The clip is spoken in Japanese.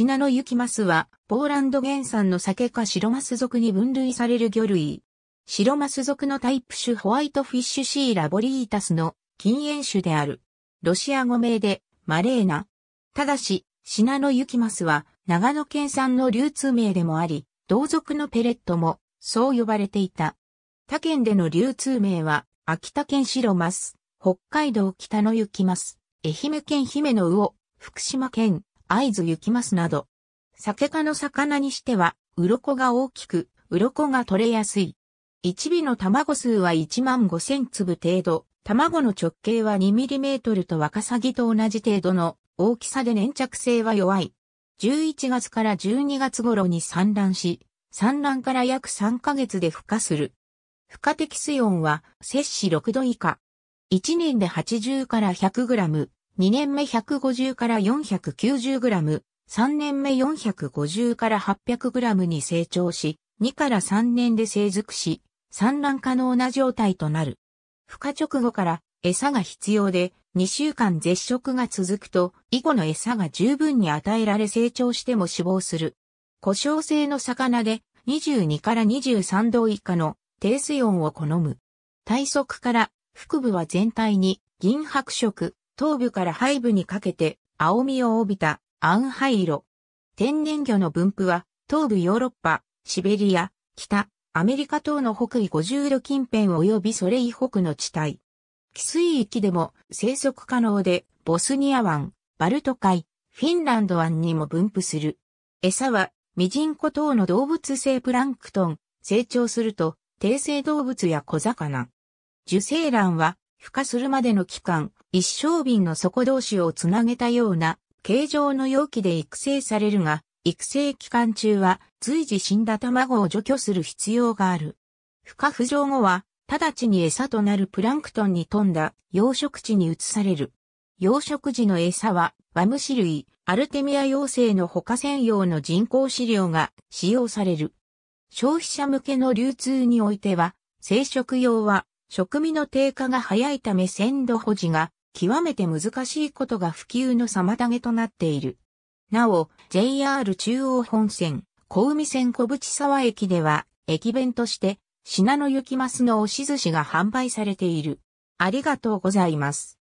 シナノユキマスは、ポーランド原産の酒か白マス属に分類される魚類。白マス属のタイプ種ホワイトフィッシュシーラボリータスの禁煙種である。ロシア語名で、マレーナ。ただし、シナノユキマスは、長野県産の流通名でもあり、同族のペレットも、そう呼ばれていた。他県での流通名は、秋田県白マス、北海道北の雪マス、愛媛県姫の魚、福島県合図雪ますなど。酒科の魚にしては、鱗が大きく、鱗が取れやすい。一尾の卵数は1万5000粒程度、卵の直径は 2mm とワカサギと同じ程度の大きさで粘着性は弱い。11月から12月頃に産卵し、産卵から約3ヶ月で孵化する。孵化的水温は摂氏6度以下。1年で80から100グラム、2年目150から490グラム、3年目450から800グラムに成長し、2から3年で成熟し、産卵可能な状態となる。孵化直後から餌が必要で、2週間絶食が続くと、以後の餌が十分に与えられ成長しても死亡する。故障性の魚で22から23度以下の低水温を好む。体側から腹部は全体に銀白色、頭部から背部にかけて青みを帯びた暗灰色。天然魚の分布は東部ヨーロッパ、シベリア、北、アメリカ等の北緯50度近辺及びそれ以北の地帯。寄水域でも生息可能で、ボスニア湾、バルト海、フィンランド湾にも分布する。餌は、ミジンコ等の動物性プランクトン、成長すると、低生動物や小魚。受精卵は、孵化するまでの期間、一升瓶の底同士をつなげたような形状の容器で育成されるが、育成期間中は随時死んだ卵を除去する必要がある。孵化浮上後は、直ちに餌となるプランクトンに富んだ養殖地に移される。養殖時の餌は、ワムシ類、アルテミア幼生の他専用の人工飼料が使用される。消費者向けの流通においては、生殖用は食味の低下が早いため鮮度保持が極めて難しいことが普及の妨げとなっている。なお、JR 中央本線、小海線小淵沢駅では、駅弁として、品の雪マスの押し寿司が販売されている。ありがとうございます。